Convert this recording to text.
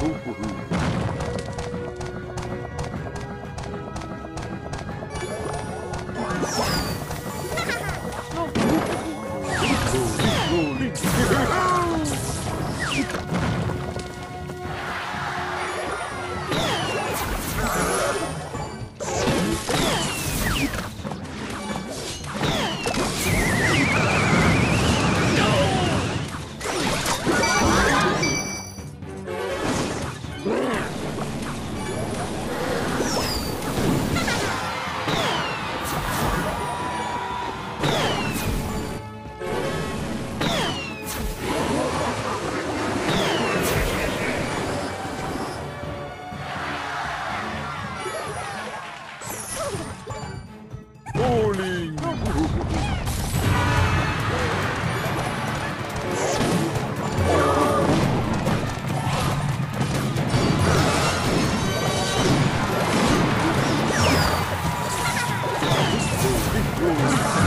Hoo-hoo! Yeah.